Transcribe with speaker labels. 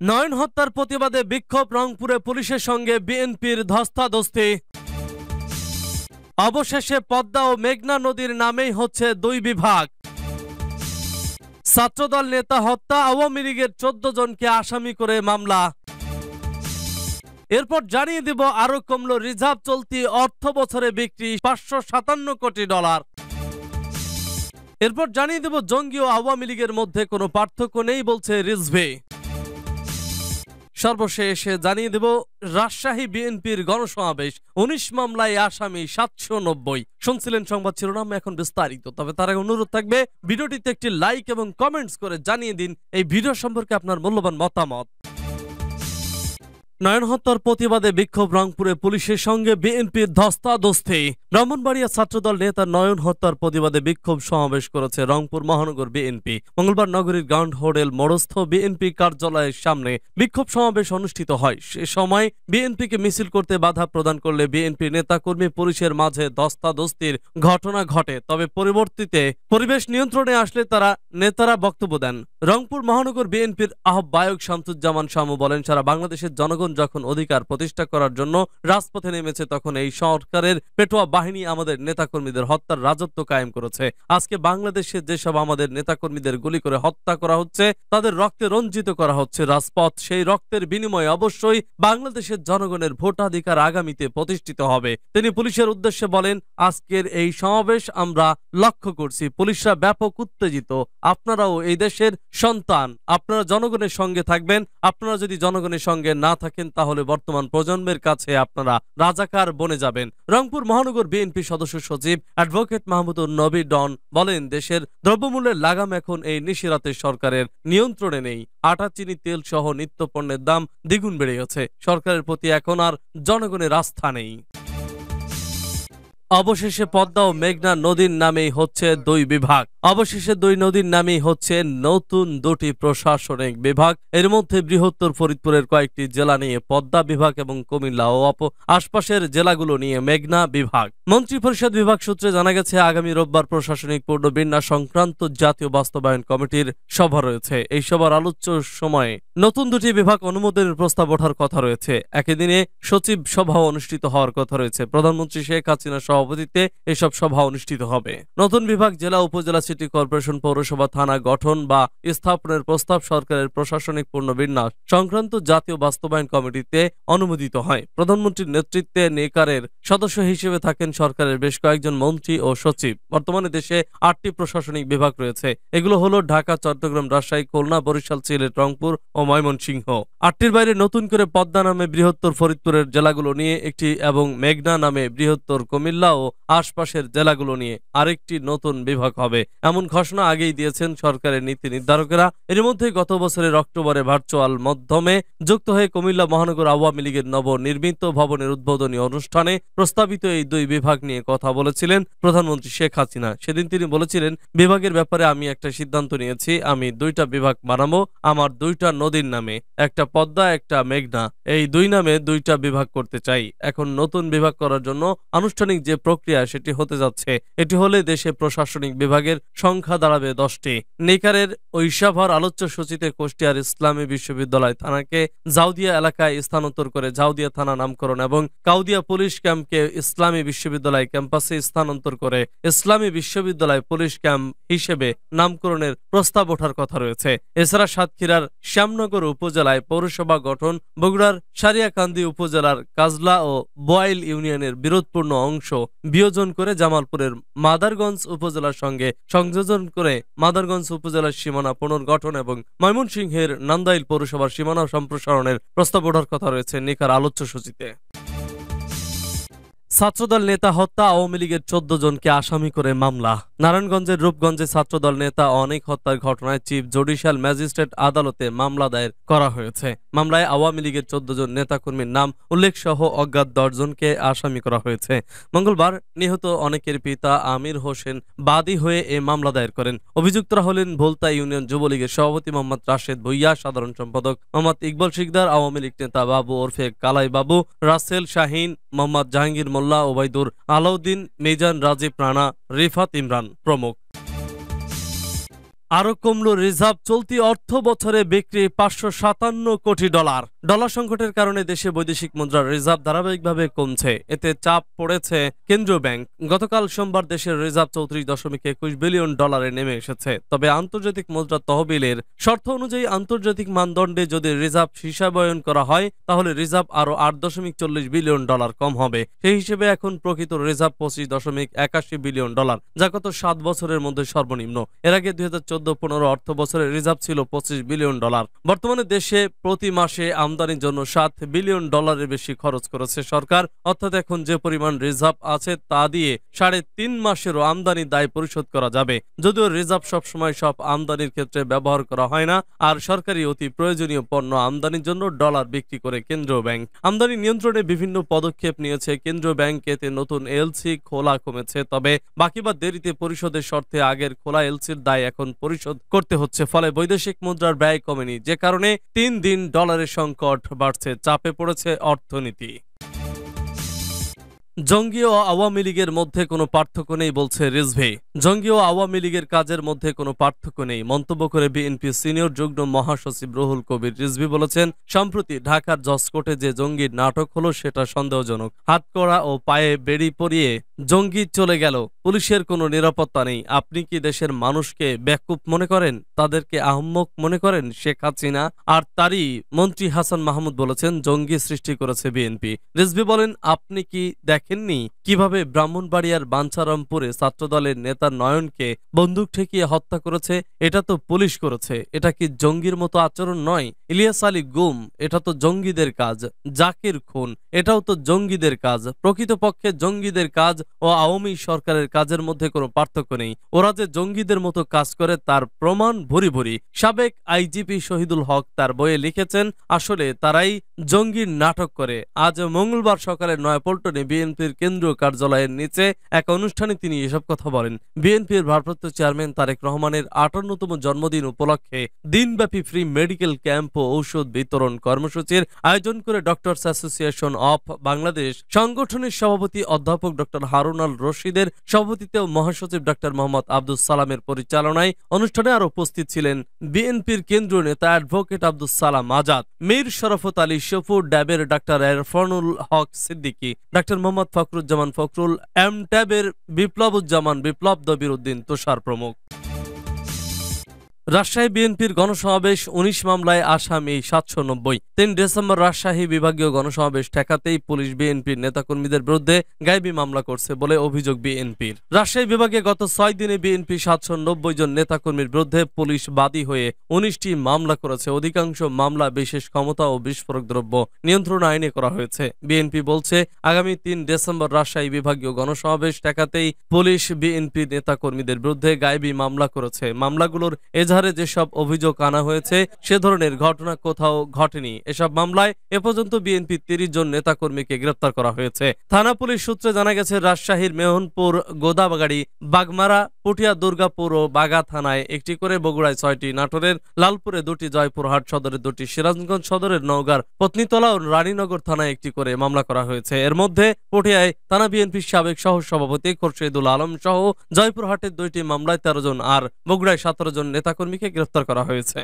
Speaker 1: নয়ন হত্যার প্রতিবাদে বিক্ষোভ রংপুরে পুলিশের সঙ্গে বিএনপির ধস্তাধস্তি। অবশেষে পদ্মা ও মেঘনা নদীর নামেই হচ্ছে দুই বিভাগ। ছাত্রদল নেতা হত্যা, আওয়ামী লীগের চোদ্দ জনকে আসামি করে মামলা। এরপর জানিয়ে দিব আরও কমলো রিজার্ভ চলতি অর্থ বছরে বিক্রি পাঁচশো সাতান্ন কোটি ডলার। এরপর জানিয়ে দেব জঙ্গি ও আওয়ামী লীগের মধ্যে কোনো পার্থক্য নেই বলছে রিজভি। সর্বশেষে জানিয়ে দেব, রাজশাহী বিএনপির গণসমাবেশ, উনিশ মামলায় আসামি সাতশো নব্বই। শুনছিলেন সংবাদ শিরোনাম, এখন বিস্তারিত। তবে তার আগে অনুরোধ থাকবে, ভিডিওটিতে একটি লাইক এবং কমেন্টস করে জানিয়ে দিন, এই ভিডিও সম্পর্কে আপনার মূল্যবান মতামত। নয়ন হত্যার প্রতিবাদে বিক্ষোভ রংপুরে পুলিশের সঙ্গে বিএনপির ধস্তাধস্তি। ব্রাহ্মণবাড়িয়া ছাত্রদল নেতা নয়ন হত্যার প্রতিবাদে বিক্ষোভ সমাবেশ করেছে রংপুর মহানগর বিএনপি। মঙ্গলবার নগরীর গ্রাউন্ড হোটেল মোড়স্থ বিএনপি কার্যালয়ের সামনে বিক্ষোভ সমাবেশ অনুষ্ঠিত হয়। সে সময় বিএনপিকে মিছিল করতে বাধা প্রদান করলে বিএনপি নেতাকর্মী পুলিশের মাঝে ধস্তাধস্তির ঘটনা ঘটে। তবে পরিবর্তিতে পরিবেশ নিয়ন্ত্রণে আসলে তারা নেতারা বক্তব্য দেন। রংপুর মহানগর বিএনপির আহ্বায়ক শামসুজ্জামান শামু বলেন, সারা বাংলাদেশের জনগণ যখন অধিকার প্রতিষ্ঠা করার জন্য রাজপথে নেমেছে, তখন এই সরকারের পেটোয়া বাহিনী আমাদের নেতাকর্মীদের হত্যার রাজত্ব কায়েম করেছে। আজকে বাংলাদেশে যেসব আমাদের নেতাকর্মীদের গুলি করে হত্যা করা হচ্ছে, তাদের রক্তে রঞ্জিত করা হচ্ছে রাজপথ। সেই রক্তের বিনিময়ে অবশ্যই বাংলাদেশের জনগণের ভোটাধিকার আগামীতে প্রতিষ্ঠিত হবে। তিনি পুলিশের উদ্দেশ্যে বলেন, আজকের এই সমাবেশ আমরা লক্ষ্য করছি। পুলিশরা ব্যাপক উত্তেজিত। আপনারাও এই দেশের সন্তান। আপনারা জনগণের সঙ্গে থাকবেন। আপনারা যদি জনগণের সঙ্গে না থাকেন তাহলে বর্তমান প্রজন্মের কাছে আপনারা রাজাকার বনে যাবেন। রংপুর মহানগর বিএনপি সদস্য সচিব অ্যাডভোকেট মাহমুদুর নবী ডন বলেন, দেশের দ্রব্যমূল্যের লাগাম এখন এই নিশিরাতের সরকারের নিয়ন্ত্রণে নেই। আটা, চিনি, তেল সহ নিত্য পণ্যের দাম দ্বিগুণ বেড়ে গেছে। সরকারের প্রতি এখন আর জনগণের আস্থা নেই। অবশেষে পদ্মা ও মেঘনা নদীর নামেই হচ্ছে দুই বিভাগ। অবশেষে দুই নদীর নামেই হচ্ছে নতুন দুটি প্রশাসনিক বিভাগ। এর মধ্যে বৃহত্তর ফরিদপুরের কয়েকটি জেলা নিয়ে পদ্মা বিভাগ এবং কুমিল্লা ও আশপাশের জেলাগুলো নিয়ে মেঘনা বিভাগ। মন্ত্রী পরিষদ বিভাগ সূত্রে জানা গেছে, আগামী রোববার প্রশাসনিক পূর্ণবিন্যাস সংক্রান্ত জাতীয় বাস্তবায়ন কমিটির সভা রয়েছে। এই সভার আলোচ্য সময়ে নতুন দুটি বিভাগ অনুমোদনের প্রস্তাব ওঠার কথা রয়েছে। একই দিনে সচিব সভা অনুষ্ঠিত হওয়ার কথা রয়েছে। প্রধানমন্ত্রী শেখ হাসিনা সভাপতিত্বে এসব সভা অনুষ্ঠিত হবে। নতুন বিভাগ জেলা, উপজেলা, সিটি কর্পোরেশন, পৌরসভা, থানা গঠন বা স্থাপনের প্রস্তাব সরকারের প্রশাসনিক পূর্ণবিন্যাস সংক্রান্ত জাতীয় বাস্তবায়ন কমিটিতে অনুমোদিত হয়। প্রধানমন্ত্রীর নেতৃত্বে নেকারের সদস্য হিসেবে থাকেন সরকারের বেশ কয়েকজন মন্ত্রী ও সচিব। বর্তমানে দেশে আটটি প্রশাসনিক বিভাগ রয়েছে। এগুলো হলো ঢাকা, চট্টগ্রাম, রাজশাহী, খুলনা, বরিশাল, সিলেট, রংপুর ও ময়মনসিংহ। আটটির বাইরে নতুন করে পদ্মা নামে বৃহত্তর ফরিদপুরের জেলাগুলো নিয়ে একটি এবং মেঘনা নামে বৃহত্তর কুমিল্লা ও আশপাশের জেলাগুলো নিয়ে আরেকটি নতুন বিভাগ হবে। এমন ঘোষণা আগেই দিয়েছেন সরকারের নীতি নির্ধারকেরা। এর মধ্যে গত বছরের অক্টোবরে ভার্চুয়াল মাধ্যমে যুক্ত হয়ে কুমিল্লা মহানগর আওয়ামী লীগের নবনির্মিত ভবনের উদ্বোধনী অনুষ্ঠানে প্রস্তাবিত এই দুই বিভাগ নিয়ে কথা বলেছিলেন প্রধানমন্ত্রী শেখ হাসিনা। সেদিন তিনি বলেছিলেন, বিভাগের ব্যাপারে আমি একটা সিদ্ধান্ত নিয়েছি, আমি দুইটা বিভাগ বানাবো, আমার দুইটা নদীর নামে, একটা পদ্মা, একটা মেঘনা। এই দুই নামে দুইটা বিভাগ করতে চাই। এখন নতুন বিভাগ করার জন্য আনুষ্ঠানিক যে প্রক্রিয়া সেটি হতে যাচ্ছে, এটি হলে দেশে প্রশাসনিক বিভাগের সংখ্যা দাঁড়াবে দশটি। নেকারের সভার আলোচ্য সূচিতে কুষ্টিয়ার ইসলামী বিশ্ববিদ্যালয় থানাকে জাউদিয়া এলাকায় স্থানান্তর করে জাউদিয়া থানা নামকরণ এবং কাউদিয়া পুলিশ ক্যাম্পকে ইসলামী বিশ্ববিদ্যালয় ক্যাম্পাসে স্থানান্তর করে ইসলামী বিশ্ববিদ্যালয় পুলিশ ক্যাম্প হিসেবে নামকরণের প্রস্তাব ওঠার কথা রয়েছে। এছাড়া সাতক্ষীরার শ্যামনগর উপজেলায় পৌরসভা গঠন, বগুড়ার সারিয়াকান্দি উপজেলার কাজলা ও বোয়াইল ইউনিয়নের বিরোধপূর্ণ অংশ বিয়োজন করে জামালপুরের মাদারগঞ্জ উপজেলার সঙ্গে সংযোজন করে মাদারগঞ্জ উপজেলার সীমানা পুনর্গঠন এবং ময়মনসিংহের নান্দাইল পৌরসভার সীমানা সম্প্রসারণের প্রস্তাব ওঠার কথা রয়েছে নিকার আলোচ্য সূচিতে। ছাত্রদল নেতা হত্যা, আওয়ামী লীগের চোদ্দ জনকে আসামি করে মামলা। নারায়ণগঞ্জের রূপগঞ্জে ছাত্রদল নেতা অনেক হত্যার ঘটনায় চিফ জুডিশিয়াল ম্যাজিস্ট্রেট আদালতে মামলা দায়ের করা হয়েছে। মামলায় আওয়ামী লীগের চোদ্দ জন নেতাকর্মীর নাম উল্লেখ সহ অজ্ঞাত দশজনকে আসামি করা হয়েছে। মঙ্গলবার নিহত অনেকের পিতা আমির হোসেন বাদী হয়ে এ মামলা দায়ের করেন। অভিযুক্তরা হলেন ভোলতা ইউনিয়ন যুবলীগের সভাপতি মোহাম্মদ রাশেদ ভুইয়া, সাধারণ সম্পাদক মোহাম্মদ ইকবাল শিকদার, আওয়ামী লীগ নেতা বাবু ওরফে কালাই বাবু, রাসেল শাহিন, মোহাম্মদ জাহাঙ্গীর মোল্লা ওবায়দুর আলাউদ্দিন মিজান রাজীব রানা রিফাত ইমরান প্রমুখ। আরও কমল রিজার্ভ চলতি অর্থ বছরে বিক্রি পাঁচশো সাতান্ন কোটি ডলার। ডলার সংকটের কারণে দেশে বৈদেশিক মুদ্রার রিজার্ভ ধারাবাহিকভাবে কমছে। এতে চাপ পড়েছে কেন্দ্রীয় ব্যাংক। গতকাল সোমবার দেশের রিজার্ভ চৌত্রিশ দশমিক একুশ বিলিয়ন ডলারে নেমে এসেছে। তবে আন্তর্জাতিক মুদ্রা তহবিলের শর্ত অনুযায়ী আন্তর্জাতিক মানদণ্ডে যদি রিজার্ভ হিসাবায়ন করা হয়, তাহলে রিজার্ভ আরও আট দশমিক চল্লিশ বিলিয়ন ডলার কম হবে। সেই হিসেবে এখন প্রকৃত রিজার্ভ পঁচিশ দশমিক একাশি বিলিয়ন ডলার, যা গত সাত বছরের মধ্যে সর্বনিম্ন। এর আগে দুই হাজার চোদ্দ পনেরো অর্থ বছরের রিজার্ভ ছিল পঁচিশ বিলিয়ন ডলার। বর্তমানে দেশে প্রতি মাসে আমদানির জন্য সাত বিলিয়ন ডলারের বেশি খরচ করেছে সরকার। অর্থাৎ এখন যে পরিমাণ রিজার্ভ আছে তা দিয়ে সাড়ে তিন মাসেরও আমদানি দায় পরিশোধ করা যাবে। যদিও রিজার্ভ সবসময় সব আমদানির ক্ষেত্রে ব্যবহার করা হয় না, আর সরকারি অতি প্রয়োজনীয় পণ্য আমদানির জন্য ডলার বিক্রি করে কেন্দ্রীয় ব্যাংক। আমদানি নিয়ন্ত্রণে বিভিন্ন পদক্ষেপ নিয়েছে কেন্দ্রীয় ব্যাংক এতে নতুন এলসি খোলা কমেছে, তবে বাকি বা দেরিতে পরিশোধের শর্তে আগের খোলা এলসির দায় এখন পরিশোধ করতে হচ্ছে। ফলে বৈদেশিক মুদ্রার ব্যয় কমেনি। যে কারণে তিন দিন ডলারের সংকট বাড়ছে। চাপে পড়েছে অর্থনীতি। জঙ্গি ও আওয়ামী লীগের মধ্যে কোনো পার্থক্য নেই বলছে রিজভি। জঙ্গি ও আওয়ামী লীগের কাজের মধ্যে কোনো পার্থক্য নেই। মন্তব্য করে বিএনপি সিনিয়র যুগ্ম মহাসচিব রুহুল কবির। রিজভি বলেছেন, সম্প্রতি ঢাকার জসকোটে যে জঙ্গির নাটক হলো, সেটা সন্দেহজনক। হাত করা ও পায়ে বেড়ি পরিয়ে জঙ্গি চলে গেল। পুলিশের কোনো নিরাপত্তা নেই। আপনি কি দেশের মানুষকে ব্যাকুপ মনে করেন? তাদেরকে আহম্মক মনে করেন? শেখ হাসিনা আর তারই মন্ত্রী হাসান মাহমুদ বলেছেন, জঙ্গি সৃষ্টি করেছে বিএনপি। রিজভি বলেন, আপনি কি দেখেননি কীভাবে ব্রাহ্মণবাড়িয়ার বাঞ্ছারামপুরে ছাত্রদলের নেতা নয়নকে বন্দুক ঠেকিয়ে হত্যা করেছে, এটা তো পুলিশ করেছে। এটা কি জঙ্গির মতো আচরণ নয়? ইলিয়াস আলী গুম, এটা তো জঙ্গিদের কাজ। জাকির খুন, এটাও তো জঙ্গিদের কাজ। প্রকৃতপক্ষে জঙ্গিদের কাজ ও আওয়ামী সরকারের কাজের মধ্যে কোনো পার্থক্য নেই। ওরা যে জঙ্গিদের মতো কাজ করে, তার প্রমাণ ভরি ভরি। সাবেক আইজিপি শহীদুল হক তার বইয়ে লিখেছেন, আসলে তারাই জঙ্গির নাটক করে। আজ মঙ্গলবার সকালে নয়াপল্টনে বিএনপির কেন্দ্রীয় কার্যালয়ের নিচে এক অনুষ্ঠানে তিনি এসব কথা বলেন। বিএনপির ভারপ্রাপ্ত চেয়ারম্যান তারেক রহমানের আটান্নতম জন্মদিন উপলক্ষে দিনব্যাপী ফ্রি মেডিকেল ক্যাম্প ও ঔষধ বিতরণ কর্মসূচির আয়োজন করে ডক্টরস অ্যাসোসিয়েশন অফ বাংলাদেশ। সংগঠনের সভাপতি অধ্যাপক ডক্টর হারুন আল রশিদের সভাপতিতে মহাসচিব ডক্টর মোহাম্মদ আব্দুল সালামের পরিচালনায় অনুষ্ঠানে আর উপস্থিত ছিলেন বিএনপির কেন্দ্রীয় নেতা advocate Abdul Salam Azad, Mir Sharafat Ali Shafur, ড্যাবের doctor Erfanul Haque Siddiqui, doctor Mohammad Fakhruzzaman Fakhrul M ট্যাবের বিপ্লবুজ্জামান বিপ্লব দবির উদ্দিন তুষার প্রমুখ। রাজশাহী বিএনপির গণসমাবেশ উনিশ মামলায় আসামি সাতশো নব্বই। তিন ডিসেম্বর রাজশাহী বিভাগীয় গণসমাবেশ ঠেকাতেই পুলিশ বিএনপির নেতাকর্মীদের বিরুদ্ধে গায়েবী মামলা করছে বলে অভিযোগ বিএনপির। রাজশাহী বিভাগে গত ছয় দিনে বিএনপি সাতশো নব্বই জন নেতাকর্মীর বিরুদ্ধে পুলিশ বাদী হয়ে উনিশটি মামলা করেছে। অধিকাংশ মামলা বিশেষ ক্ষমতা ও বিস্ফোরক দ্রব্য নিয়ন্ত্রণ আইনে করা হয়েছে। বিএনপি বলছে, আগামী তিন ডিসেম্বর রাজশাহী বিভাগীয় গণসমাবেশ ঠেকাতেই পুলিশ বিএনপি নেতাকর্মীদের বিরুদ্ধে গায়েবী মামলা করেছে। মামলাগুলোর এজাহারে যেসব অভিযোগ আনা হয়েছে, সে ধরনের ঘটনা কোথাও ঘটেনি। এসব মামলায় এ পর্যন্ত বিএনপি তিরিশ জন নেতাকর্মীকে গ্রেপ্তার করা হয়েছে। থানা পুলিশ সূত্রে জানা গেছে, রাজশাহীর মেহনপুর গোদাবাগাড়ি বাগমারা পুটিয়া দুর্গাপুর ও বাগা থানায় একটি করে বগুড়ায় ছয়টি, নাটোরের লালপুরে দুটি, জয়পুরহাট সদরের দুটি, সিরাজগঞ্জ সদরের নওগার পত্নীতলা ও রানীনগর থানায় একটি করে মামলা করা হয়েছে। এর মধ্যে পটিয়ায় থানা বিএনপির সাবেক সহ সভাপতি খোরশেদুল আলম সহ জয়পুরহাটের দুইটি মামলায় তেরো জন আর বগুড়ায় সতেরো জন নেতাকর্মীকে গ্রেফতার করা হয়েছে।